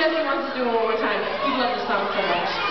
Jesse wants to do one more time. You love this song so much.